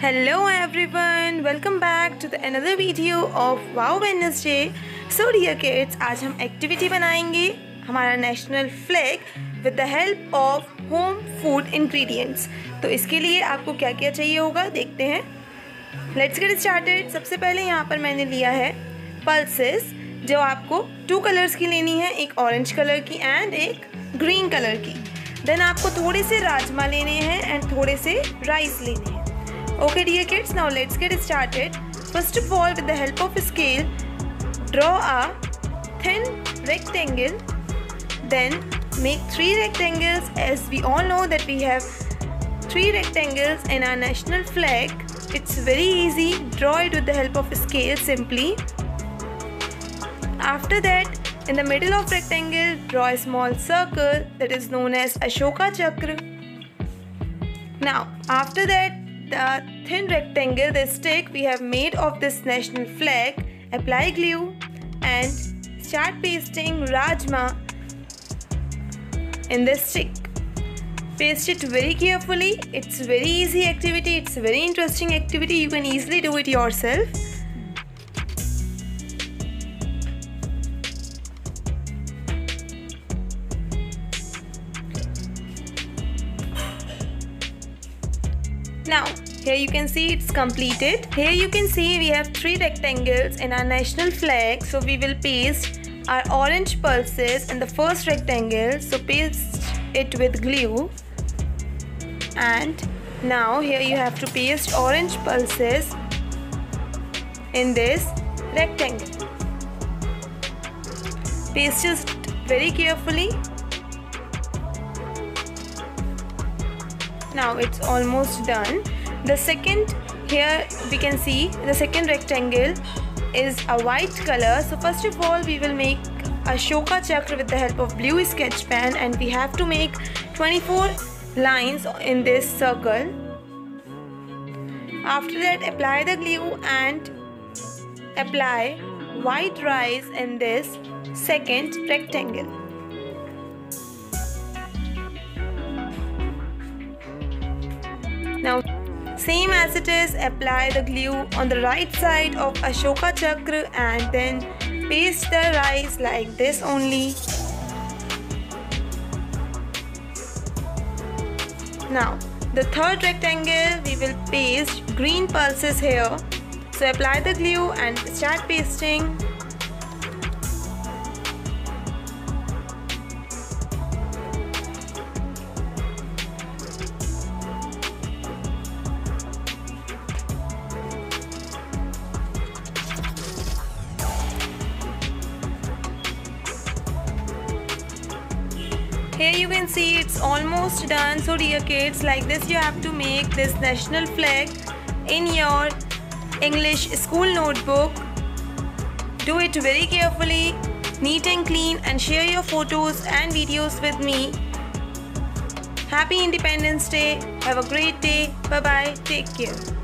Hello everyone, welcome back to the another video of Wow Wednesday. So dear kids, आज हम activity बनाएँगे हमारा national flag with the help of home food ingredients तो इसके लिए आपको क्या क्या चाहिए होगा देखते हैं। लेट्स गेट स्टार्टेड सबसे पहले यहाँ पर मैंने लिया है पल्सेस जो आपको टू कलर्स की लेनी है एक ऑरेंज कलर की एंड एक ग्रीन कलर की। देन आपको थोड़े से राजमा लेने हैं एंड थोड़े से राइस लेने हैं। Okay dear kids, now let's get started. First of all, with the help of a scale, draw a thin rectangle. Then make three rectangles as we all know that we have three rectangles in our national flag. It's very easy. Draw it with the help of a scale simply. After that, in the middle of rectangle, draw a small circle that is known as Ashoka Chakra. Now, after that, the thin rectangle, the stick we have made of this national flag, apply glue and start pasting Rajma in this stick. Paste it very carefully. It's very easy activity. It's very interesting activity. You can easily do it yourself. Now, here you can see it's completed. Here you can see we have three rectangles in our national flag. So we will paste our orange pulses in the first rectangle. So paste it with glue. And now here you have to paste orange pulses in this rectangle. Paste it very carefully now it's almost done. The second here we can see the second rectangle is a white color. So first of all we will make a Ashoka chakra with the help of blue sketch pen and we have to make 24 lines in this circle. After that apply the glue and apply white rice in this second rectangle Now same as it is apply the glue on the right side of Ashoka Chakra and then paste the rice like this only. Now the third rectangle we will paste green pulses here. So apply the glue and start pasting here you can see it's almost done. So dear kids like this you have to make this national flag in your English school notebook. Do it very carefully neat and clean and share your photos and videos with me. Happy independence day. Have a great day. Bye bye take care